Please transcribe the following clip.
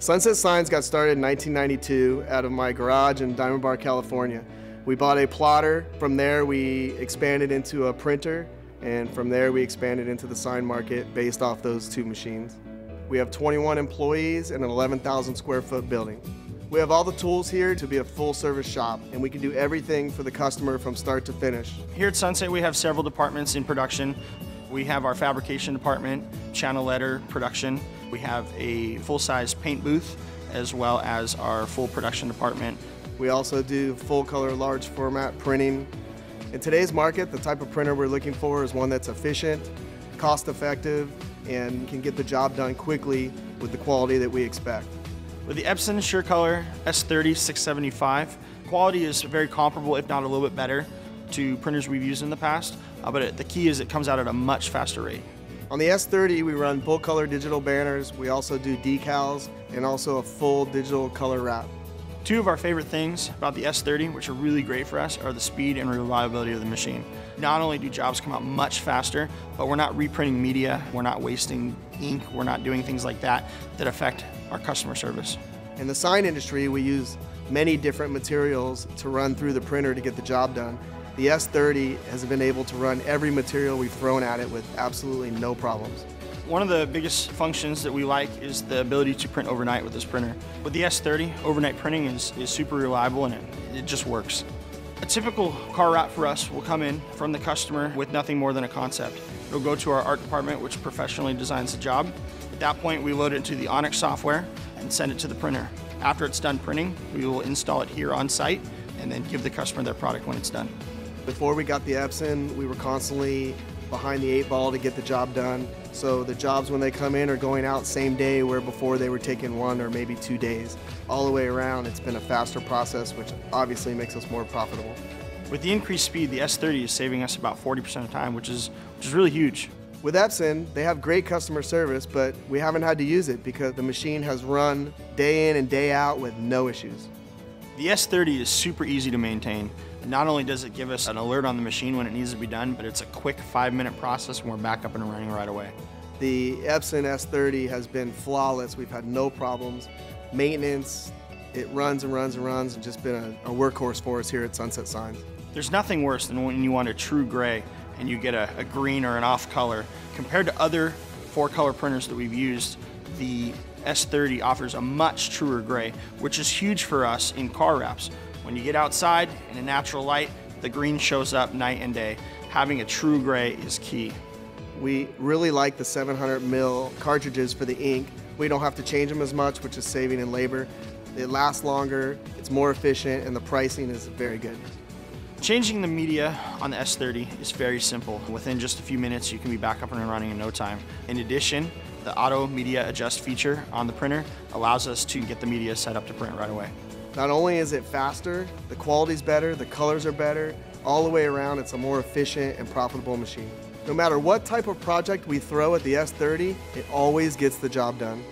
Sunset Signs got started in 1992 out of my garage in Diamond Bar, California. We bought a plotter. From there, we expanded into a printer, and from there, we expanded into the sign market based off those two machines. We have 21 employees and an 11,000 square foot building. We have all the tools here to be a full service shop, and we can do everything for the customer from start to finish. Here at Sunset, we have several departments in production. We have our fabrication department, channel letter production. We have a full-size paint booth, as well as our full production department. We also do full color large format printing. In today's market, the type of printer we're looking for is one that's efficient, cost effective, and can get the job done quickly with the quality that we expect. With the Epson SureColor S30 675, quality is very comparable, if not a little bit better, to printers we've used in the past, uh, but it, the key is it comes out at a much faster rate. On the S30, we run full color digital banners. We also do decals and also a full digital color wrap. Two of our favorite things about the S30, which are really great for us, are the speed and reliability of the machine. Not only do jobs come out much faster, but we're not reprinting media, we're not wasting ink, we're not doing things like that that affect our customer service. In the sign industry, we use many different materials to run through the printer to get the job done. The S30 has been able to run every material we've thrown at it with absolutely no problems. One of the biggest functions that we like is the ability to print overnight with this printer. With the S30, overnight printing is, is super reliable and it, it just works. A typical car wrap for us will come in from the customer with nothing more than a concept. It'll go to our art department, which professionally designs the job. At that point, we load it into the Onyx software and send it to the printer. After it's done printing, we will install it here on site and then give the customer their product when it's done. Before we got the Epson, we were constantly behind the eight ball to get the job done. So the jobs when they come in are going out same day where before they were taking one or maybe two days. All the way around, it's been a faster process, which obviously makes us more profitable. With the increased speed, the S30 is saving us about 40% of time, which is, which is really huge. With Epson, they have great customer service, but we haven't had to use it because the machine has run day in and day out with no issues. The S30 is super easy to maintain. Not only does it give us an alert on the machine when it needs to be done, but it's a quick five minute process and we're back up and running right away. The Epson S30 has been flawless. We've had no problems. Maintenance, it runs and runs and runs and just been a, a workhorse for us here at Sunset Signs. There's nothing worse than when you want a true gray and you get a, a green or an off color. Compared to other four color printers that we've used, the S30 offers a much truer gray, which is huge for us in car wraps. When you get outside in a natural light, the green shows up night and day. Having a true gray is key. We really like the 700 mil cartridges for the ink. We don't have to change them as much, which is saving in labor. It lasts longer, it's more efficient, and the pricing is very good. Changing the media on the S30 is very simple. Within just a few minutes, you can be back up and running in no time. In addition, the auto media adjust feature on the printer allows us to get the media set up to print right away. Not only is it faster, the quality's better, the colors are better, all the way around it's a more efficient and profitable machine. No matter what type of project we throw at the S30, it always gets the job done.